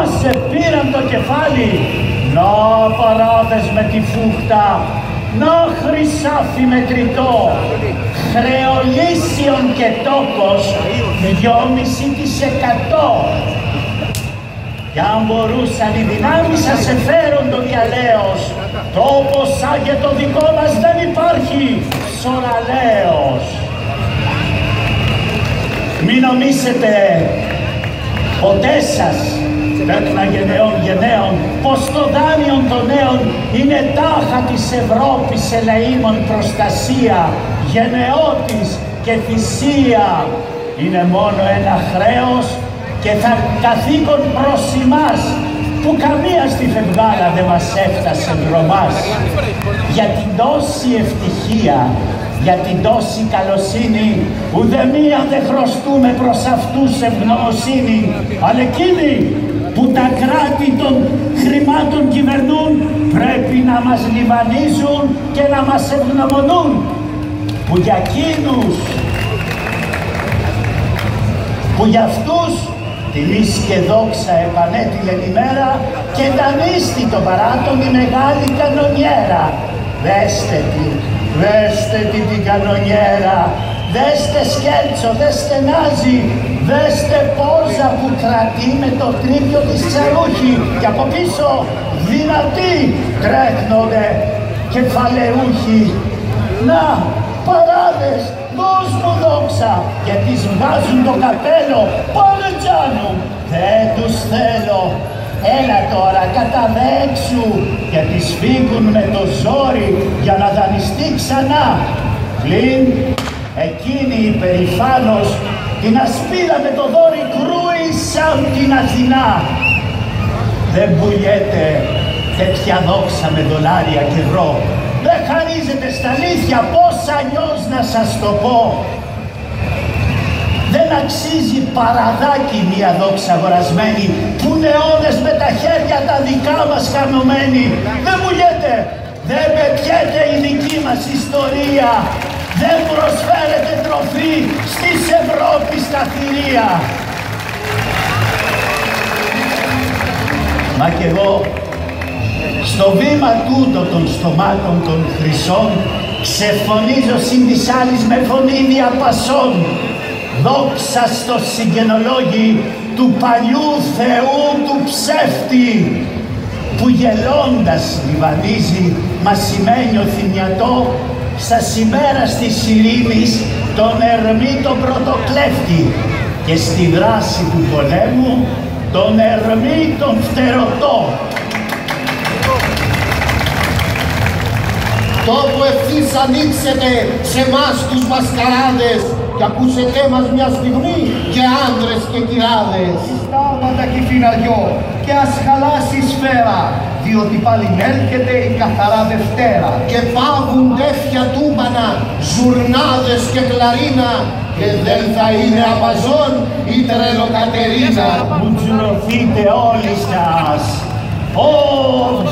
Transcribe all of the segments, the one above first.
Να σε πήραν το κεφάλι. Να παράδες με τη φούχτα. Να χρυσάφι μετρητό. Χρεολύσιον και τόκος. Δυόμιση της εκατό. Κι αν μπορούσαν οι δυνάμεις σας εφέρουν το διαλέος, τόπος σαν και το δικό μας δεν υπάρχει, σοραλέος. Μην νομίσετε ποτέ σας, τέκνα γενναίων γενναίων, πως το δάνειο των νέων είναι τάχα της Ευρώπης ελεήμων προστασία, γενναιότης και θυσία. Είναι μόνο ένα χρέος και θα καθήκον προς εμάς που καμία στη φευγάλα δεν μας έφτασε δρομάς για την τόση ευτυχία για την τόση καλοσύνη ουδεμία δεν χρωστούμε προς αυτούς ευγνωμοσύνη αλλά εκείνοι που τα κράτη των χρημάτων κυβερνούν πρέπει να μας λιβανίζουν και να μας ευγνωμονούν που για εκείνους που για αυτούς τιμής και δόξα επανέτειλε η μέρα και δανείστη το παράτον η μεγάλη κανονιέρα. Δέστε τη, δέστε τη την κανονιέρα, δέστε σκέλτσο, δέστε νάζι, δέστε πόζα που κρατεί με το τρίπιο της ξερούχη και από πίσω δυνατοί τρέχνονται κεφαλαιούχοι. Να, παράδες, δώσ' μου δόξα και τις βγάζουν το καπέλο πάνε τζάνου δεν τους θέλω. Έλα τώρα καταδέξου και τις φύγουν με το ζόρι για να δανειστεί ξανά. Πλην εκείνη υπερηφάνος την ασπίδα με το δόρι κρούει σαν την Αθηνά δεν πουλιέται τέτοια δόξα με δολάρια και ευρώ δεν χαρίζεται στα αλήθεια πώς αλλιώς να σας το πω. Δεν αξίζει παραδάκι μια δόξα αγορασμένη που είναι αιώνες με τα χέρια τα δικά μας χαμωμένη. Δεν λέτε, δεν πετιέται η δική μας ιστορία. Δεν προσφέρεται τροφή στις Ευρώπης στα θηρία. Μα κι εγώ στο βήμα τούτο των στομάτων των χρυσών ξεφωνίζω συν της άλλης με φωνή διαπασών δόξα στο συγγενολόγι του παλιού Θεού του ψεύτη που γελώντας λιβανίζει ο θυμιατό στα σημέρα της ειρήνης τον Ερμή τον πρωτοκλέφτη και στη δράση του πολέμου τον Ερμή τον φτερωτό Τόπο ευθύς ανοίξετε σε μας τους μασκαράδες και ακούσετε μας μια στιγμή και άντρες και κυράδες. Στάματα και φιναριό και ας χαλάσει η σφαίρα διότι πάλι έρχεται η καθαρά Δευτέρα. Και πάγουν τέφια τούμπανα, ζουρνάδες και κλαρίνα και δεν θα είναι Αμαζόν ή τρελοκατερίνα. Μου τζουρωθείτε όλοι σας. Ω,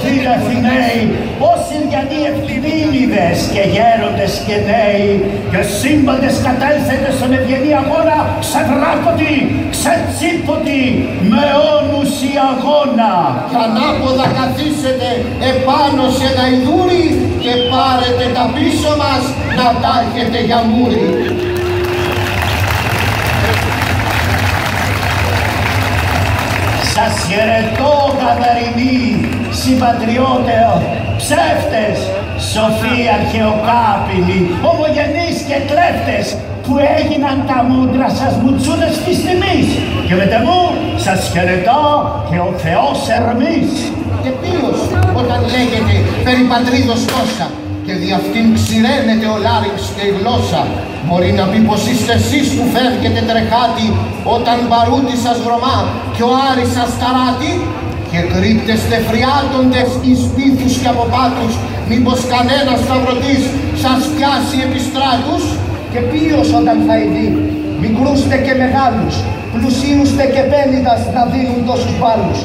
φίλε Αθηναίοι, ω Συριανοί ευθυμίλιδες και γέροντες και νέοι και σύμπαντες κατέλθετε στον ευγενή αγώνα ξεδράκωτοι, ξετσίπωτοι, με όνους η αγώνα. Ανάποδα καθίσετε επάνω σε γαϊδούρι και πάρετε τα πίσω μας να τα έχετε για μούρι. Σας χαιρετώ καθαρινοί, συμπατριώτε, ψεύτες, σοφοί αρχαιοκάπηλοι, ομογενείς και κλέφτες, που έγιναν τα μούτρα σας μουτσούνες της τιμής. Και με μου σας χαιρετώ και ο Θεός Ερμής. Και ποιος όταν λέγεται περί πατρίδος τόσα και δι' αυτήν ξηραίνεται ο λάριξ και η γλώσσα. Μπορεί να πει πως είστε εσείς που φεύγετε τρεχάτη όταν παρούτη σας βρωμά και ο Άρης σας ταράτη; Και κρύπτεστε φριάτοντες εις πίθους και από πάτους μήπως κανένας σταυρωτής σας πιάσει επιστράτους και ποιος όταν θα ειδεί μικρούστε και μεγάλους πλουσίουστε και πένιδας να δίνουν τόσους μπάλους;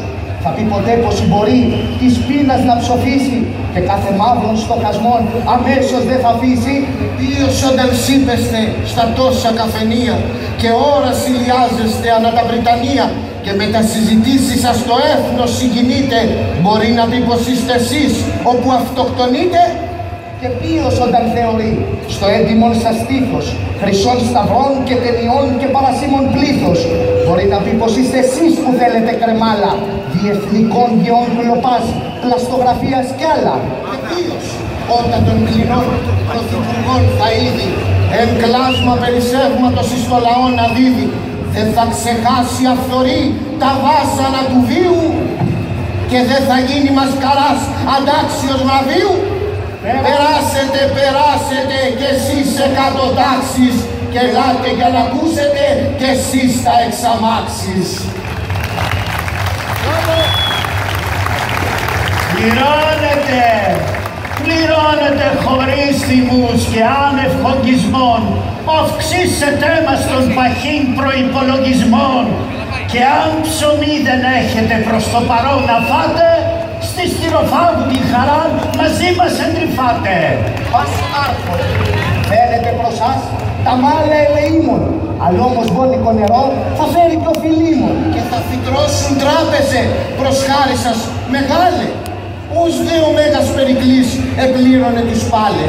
Θα πει ποτέ πως μπορεί της πείνας να ψοφήσει και κάθε μαύρων στοχασμών αμέσως δεν θα αφήσει. Ποιος όταν σύπεστε στα τόσα καφενεία και ώρα συλλιάζεστε ανά τα Βρυτανία και με τα συζητήσεις σας το έθνος συγκινείτε μπορεί να πει πως είστε εσείς όπου αυτοκτονείτε και ποιος όταν θεωρεί στο έντιμον σας στήθος χρυσών σταυρών και ταινιών και παρασίμων πλήθος. Μπορεί να πει πως είστε εσείς που θέλετε κρεμάλα διεθνικών γεών κλοπάς, πλαστογραφίας κι άλλα. Και ποιος όταν τον κλινών πρωθυπουργών θα είδη εν κλάσμα περισσεύματος εις το λαό να δίδει δεν θα ξεχάσει αυθορή τα βάσανα του βίου και δεν θα γίνει μασκαράς αντάξιος βραβείου Περάσετε, περάσετε κι εσείς σε κάτω τάξεις και ελάτε για να ακούσετε κι εσείς τα εξαμάξεις. Πληρώνετε, πληρώνετε χωρίς θυμούς και άνευ χογγισμών, αυξήσετε μας των παχύν προϋπολογισμών. Και αν ψωμί δεν έχετε προς το παρόν να φάτε, στη στυροφάγου τη χαρά μαζί μας εντρυφάτε. Πασχάρχο, φέρετε προς σας τα μάλα ελεήμων, αλλά όμως βόλικο νερό θα φέρει και ο φιλίμων. Και θα φυτρώσουν τράπεζε προς χάρη σας μεγάλε. Ως δε ο Μέγας Περικλής επλήρωνε τους πάλε.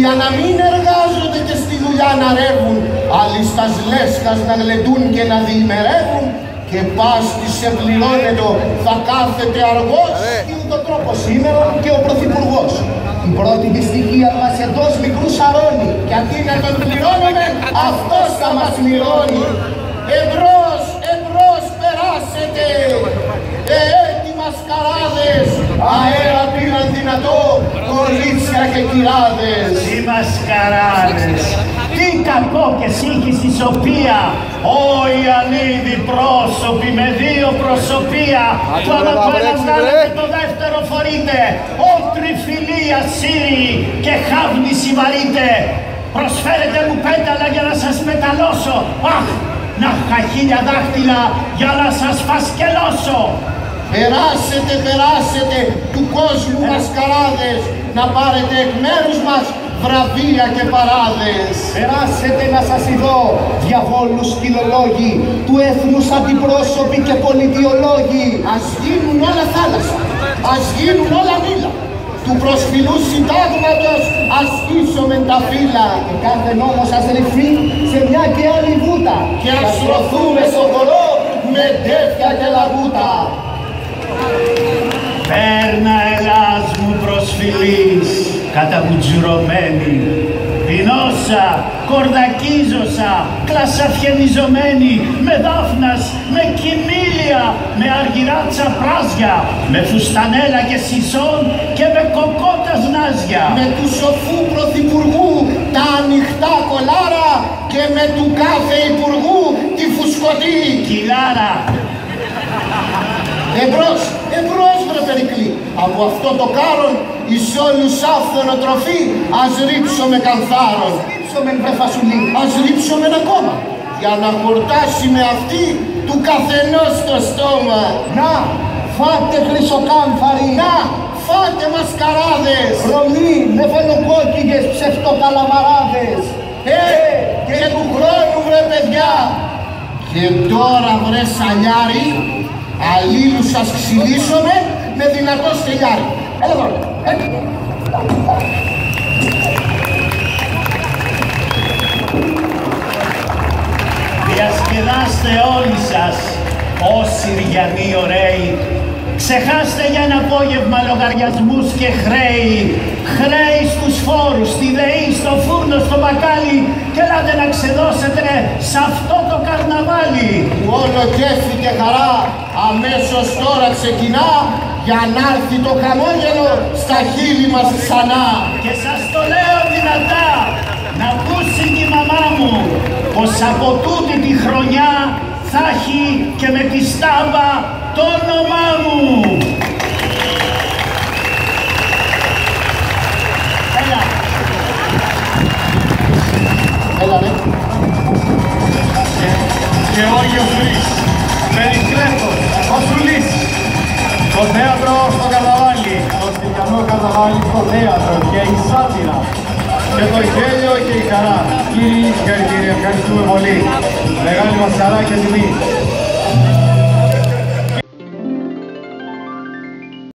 Για να μην εργάζονται και στη δουλειά να ρεύουν, άλλοι στα λέσχας να γλεντούν και να διημερεύουν, και πας της εμπληρώνετο θα κάθεται αργός Και ούτω τρόπο σήμερα και ο Πρωθυπουργός. Την πρώτη δυστυχία μας εντός μικρού σαρώνει. και αντί να τον πληρώνουμε αυτός θα μας πληρώνει. Εμπρός, εμπρός περάσετε, ε, έτοιμα σκαράδες, αέρα πήραν δυνατό, κορίτσια και κυράδες. Οι μασκαράδες, τι κακό και σύγχυση σοπία, Ω Ιαννίδη πρόσωποι με δύο προσωπία, το ένα το ένα βγάλετε το δεύτερο φορείτε, Ω τριφυλία Σύριοι και χάβνη συμβαρείτε, προσφέρετε μου πέταλα για να σας πεταλώσω, αχ, να είχα χίλια δάχτυλα για να σας φασκελώσω. Περάσετε, περάσετε του κόσμου μασκαράδες, να πάρετε εκ μέρους μας βραβεία και παράδες. Περάσετε να σας ειδώ, διαβόλους φιλολόγοι, του έθνους αντιπρόσωποι και πολιτιολόγοι. Ας γίνουν όλα θάλασσα, ας γίνουν όλα μήλα. Του προσφυλούς συντάγματος ας ίσομεν τα φύλλα. Και κάθε νόμο σας ρηφεί σε μια και άλλη βούτα. Και ας ρωθούμε στο χορό με ντέφια και λαγούτα. Πέρνα Ελλάς μου προσφυλής, καταβουτζουρωμένη, πεινώσα, κορδακίζωσα, κλασαφιενιζωμένη, με δάφνας, με κοιμήλια, με αργυρά τσαπράζια, με φουστανέλα και σισόν και με κοκότα νάζια. Με του σοφού πρωθυπουργού τα ανοιχτά κολάρα και με του κάθε υπουργού τη φουσκωτή. Κιλάρα, Εμπρός, εμπρός βρε Περικλή. Από αυτό το κάρον εις όλους άφθονο τροφή ας ρίψουμε κάνθάρον. Ρίψομεν βρε φασουλή. Ας ρίψουμε ακόμα για να χορτάσει με αυτή του καθενός το στόμα. Να, φάτε χρυσοκάμφαροι. Να, φάτε μασκαράδες. Ρωμοί με φαινοκόκκιγες ψευτοκαλαμαράδες. Ε, και του χρόνου βρε παιδιά. Και τώρα βρε σαλιάρι, αλλήλους σας ξυλίσουμε με δυνατό στελιάρι. Έλα εδώ. Ε. διασκεδάστε όλοι σας, όσοι Συριανοί ωραίοι, Ξεχάστε για ένα απόγευμα λογαριασμούς και χρέη. Χρέη στους φόρους, στη ΔΕΗ, στο φούρνο, στο μπακάλι και ελάτε να ξεδώσετε σε αυτό το καρναβάλι. που όλο κέφι και χαρά αμέσως τώρα ξεκινά για να έρθει το χαμόγελο στα χείλη μας ξανά. Και σας το λέω δυνατά, να ακούσει και η μαμά μου, πως από τούτη τη χρονιά θα έχει και με τη στάμπα το όνομά μου. Έλα. Έλα ναι. και ο Ιωσής, Περικλέτος, η σάτυρα και το γέλιο και η χαρά. Κύριοι, συγχαρητήρια, ευχαριστούμε πολύ. Μεγάλη μας χαρά και τιμή.